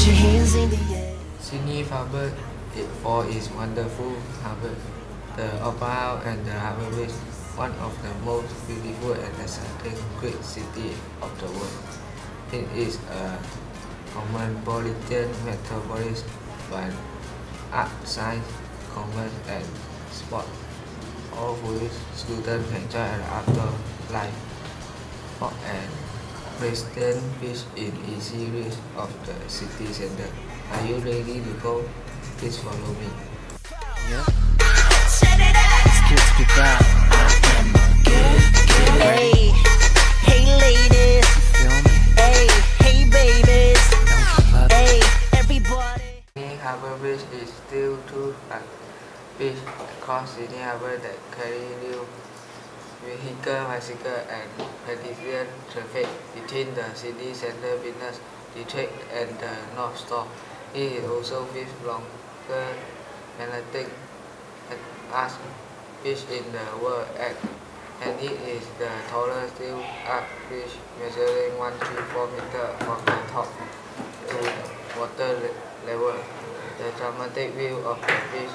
Put your hands in the air. Sydney it for its wonderful harbour, the Opera House and the Harbour Bridge, one of the most beautiful and exciting great cities of the world. It is a cosmopolitan metropolis by art, science, commerce and sport, all which students enjoy an outdoor life. For an Preston fish in easy reach of the city center. Are you ready to go? Please follow me. Yeah. Hey, hey ladies. Hey, hey babies. Hey, everybody. Sydney Harbour Bridge is still two large bridge across Sydney Harbour that carry new vehicle, bicycle and pedestrian traffic between the city centre business district and the North Shore. It is also fifth longer Atlantic arch bridge in the world and, and it is the tallest steel arch bridge measuring 134 meters from the top to water level. The dramatic view of the beach,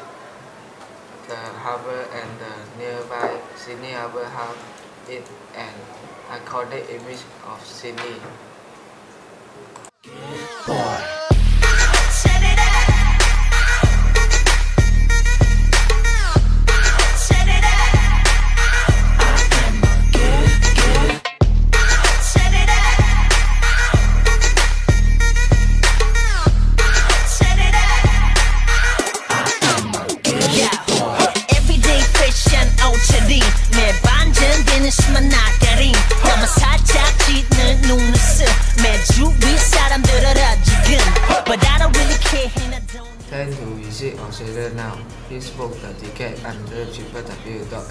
the harbour and the nearby Sydney Harbour have it an iconic image of Sydney. Plan to visit Australia now. Please book the ticket under www.asia.com.